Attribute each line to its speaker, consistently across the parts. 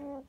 Speaker 1: Mm-hmm.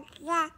Speaker 1: 哥